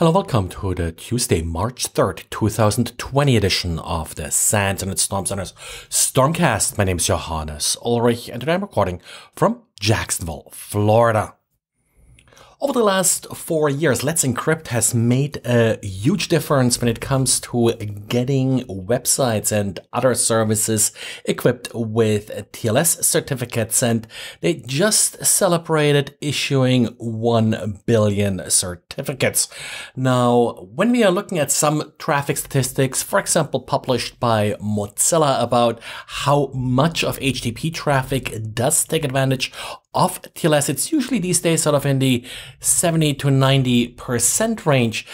Hello, welcome to the Tuesday, March 3rd, 2020 edition of the SANS Internet Storm Center's Stormcast. My name is Johannes Ulrich and today I'm recording from Jacksonville, Florida. Over the last four years, Let's Encrypt has made a huge difference when it comes to getting websites and other services equipped with TLS certificates. And they just celebrated issuing 1 billion certificates. Now, when we are looking at some traffic statistics, for example, published by Mozilla about how much of HTTP traffic does take advantage of TLS, it's usually these days sort of in the 70 to 90% range.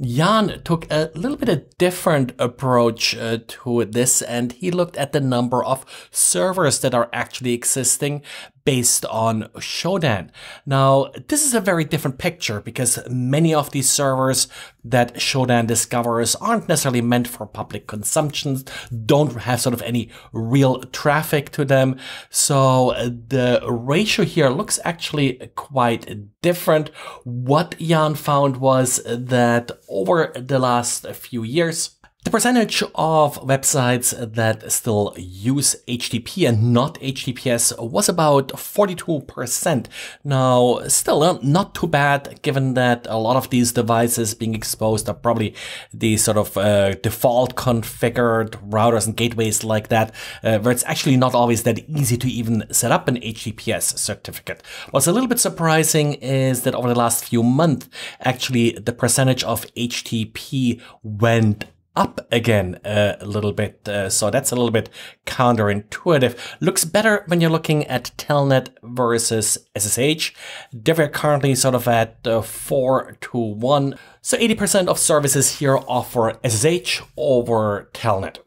Jan took a little bit of different approach uh, to this and he looked at the number of servers that are actually existing based on Shodan. Now, this is a very different picture because many of these servers that Shodan discovers aren't necessarily meant for public consumption, don't have sort of any real traffic to them. So the ratio here looks actually quite different. What Jan found was that over the last few years, the percentage of websites that still use HTTP and not HTTPS was about 42%. Now, still not too bad given that a lot of these devices being exposed are probably the sort of uh, default configured routers and gateways like that, uh, where it's actually not always that easy to even set up an HTTPS certificate. What's a little bit surprising is that over the last few months, actually the percentage of HTTP went up again a little bit. Uh, so that's a little bit counterintuitive. Looks better when you're looking at Telnet versus SSH. They're currently sort of at uh, 4 to 1. So 80% of services here offer SSH over Telnet.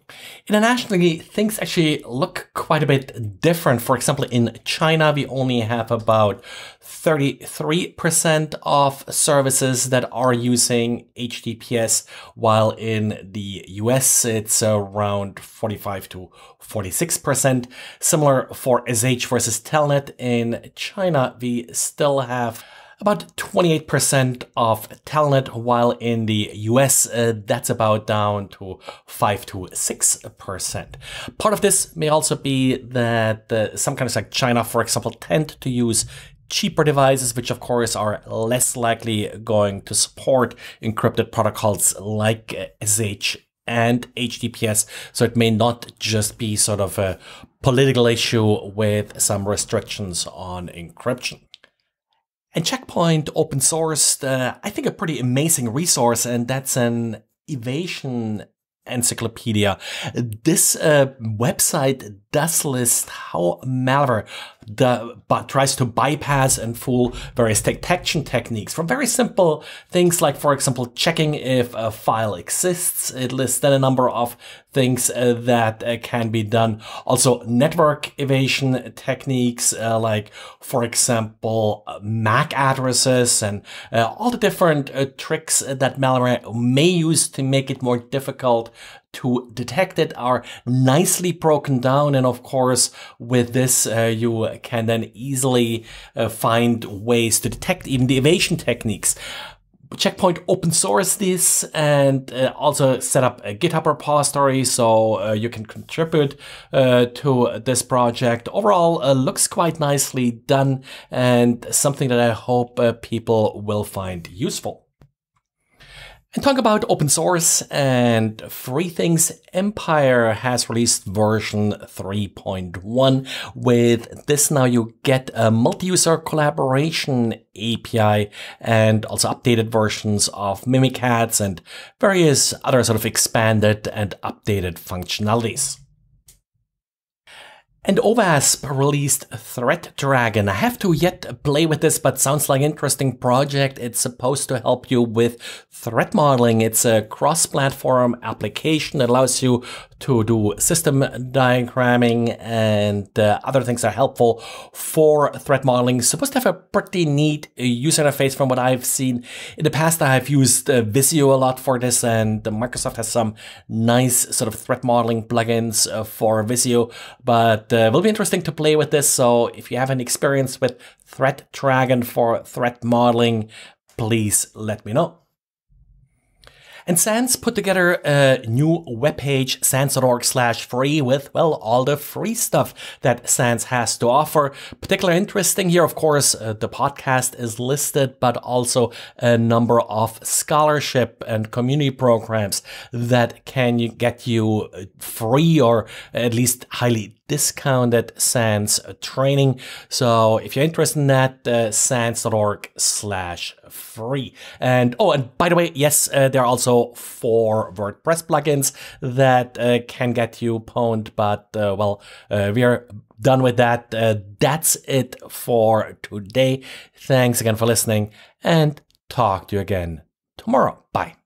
Internationally, things actually look quite a bit different. For example, in China, we only have about 33% of services that are using HTTPS, while in the US, it's around 45 to 46%. Similar for SSH versus Telnet. In China, we still have about 28% of Telnet, while in the US, uh, that's about down to 5 to 6%. Part of this may also be that uh, some countries like China, for example, tend to use cheaper devices, which of course are less likely going to support encrypted protocols like SSH and HTTPS. So it may not just be sort of a political issue with some restrictions on encryption. And Checkpoint open sourced, uh, I think, a pretty amazing resource, and that's an evasion encyclopedia. This uh, website does list how malware the, but tries to bypass and fool various detection techniques from very simple things like, for example, checking if a file exists. It lists then a number of things uh, that uh, can be done. Also, network evasion techniques uh, like, for example, MAC addresses and uh, all the different uh, tricks that malware may use to make it more difficult to detect it are nicely broken down. And of course, with this, uh, you can then easily uh, find ways to detect even the evasion techniques. Checkpoint open source this and uh, also set up a GitHub repository so uh, you can contribute uh, to this project. Overall, uh, looks quite nicely done and something that I hope uh, people will find useful. And talk about open source and free things. Empire has released version 3.1. With this now you get a multi-user collaboration API and also updated versions of Mimikatz and various other sort of expanded and updated functionalities. And OWASP released Threat Dragon. I have to yet play with this, but sounds like interesting project. It's supposed to help you with threat modeling. It's a cross-platform application that allows you to do system diagramming and uh, other things are helpful for threat modeling. Supposed to have a pretty neat user interface from what I've seen. In the past, I've used uh, Visio a lot for this and Microsoft has some nice sort of threat modeling plugins uh, for Visio, but uh, it will be interesting to play with this. So if you have any experience with Threat Dragon for threat modeling, please let me know. And SANS put together a new webpage, sans.org slash free with, well, all the free stuff that SANS has to offer. Particularly interesting here, of course, uh, the podcast is listed, but also a number of scholarship and community programs that can get you free or at least highly discounted SANS training. So if you're interested in that, uh, sans.org slash free. And oh, and by the way, yes, uh, there are also four WordPress plugins that uh, can get you pwned, but uh, well, uh, we are done with that. Uh, that's it for today. Thanks again for listening and talk to you again tomorrow. Bye.